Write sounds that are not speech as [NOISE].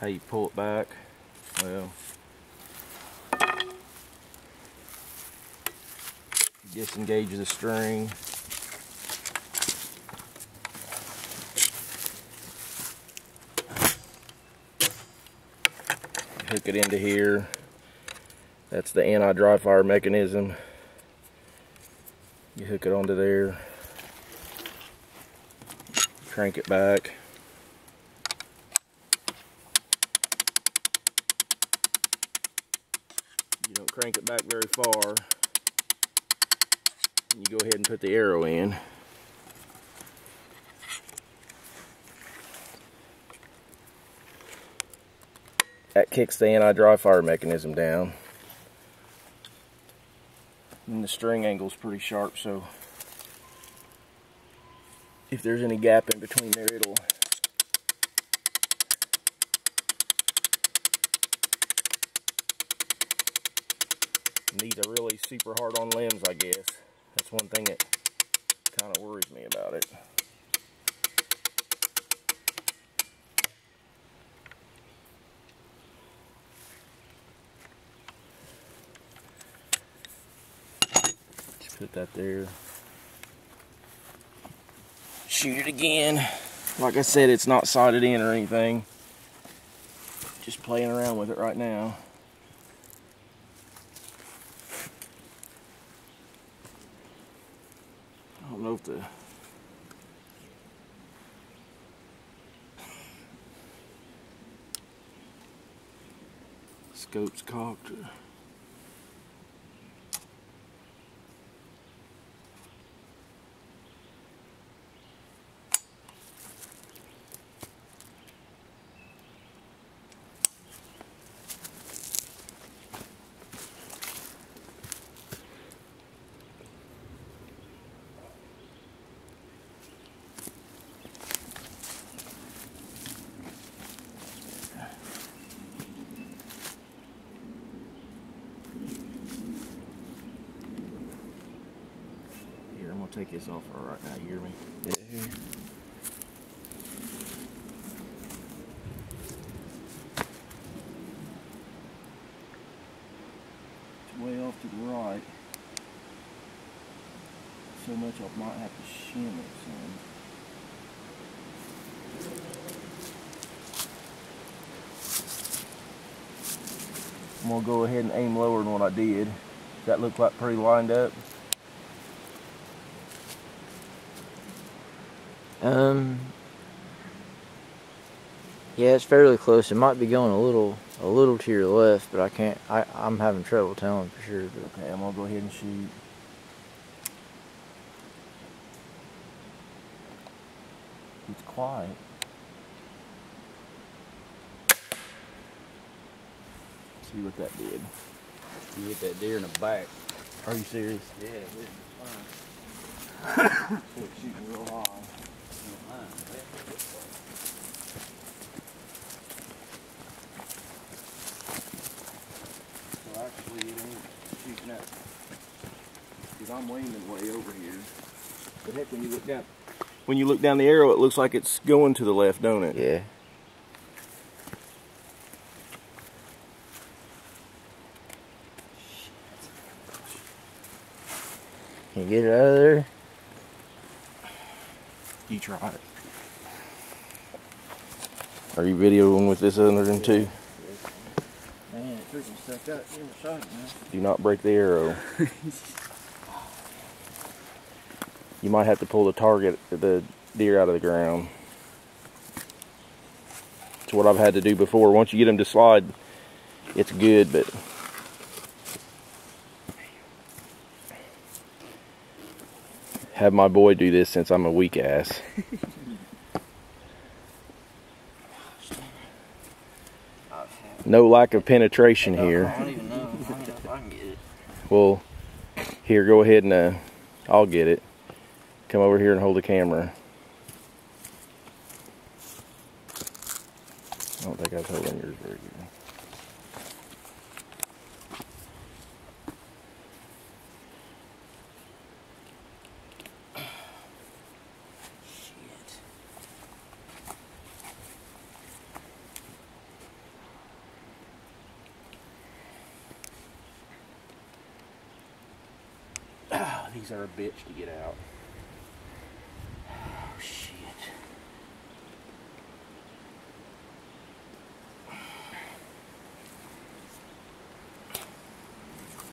how you pull it back. Well, disengage the string. Hook it into here. That's the anti-dry fire mechanism. You hook it onto there. Crank it back. Don't crank it back very far. You go ahead and put the arrow in. That kicks the anti-dry fire mechanism down. And the string angle is pretty sharp, so if there's any gap in between there, it'll these are really super hard on limbs, I guess. That's one thing that kind of worries me about it. Just put that there. Shoot it again. Like I said, it's not sighted in or anything. Just playing around with it right now. I don't know if the scope's cocked take this off for right now. You hear me? Yeah. It's way off to the right. So much I might have to shim it some. I'm gonna go ahead and aim lower than what I did. Does that look like pretty lined up? Um. Yeah, it's fairly close. It might be going a little, a little to your left, but I can't. I, I'm having trouble telling for sure. But Okay, I'm gonna go ahead and shoot. It's quiet. See what that did. You hit that deer in the back. Are you serious? Yeah, it is. It's [COUGHS] shooting real high. So actually, it ain't shooting up. Because I'm leaning way over here. But heck, when you look down, when you look down the arrow, it looks like it's going to the left, don't it? yeah, can you get it out of there? You try it. Are you videoing with this under them too? Man, it freaking stuck out. You ever shot man? Do not break the arrow. [LAUGHS] you might have to pull the target, the deer out of the ground. It's what I've had to do before. Once you get them to slide, it's good, but have my boy do this since I'm a weak ass. [LAUGHS] No lack of penetration here. I don't even know. I don't know if I can get it. Well, here, go ahead and uh, I'll get it. Come over here and hold the camera. I don't think I was holding yours very good. These are a bitch to get out.